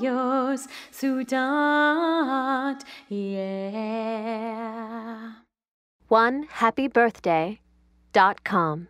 yours, Sudan, yeah. One happy birthday dot com.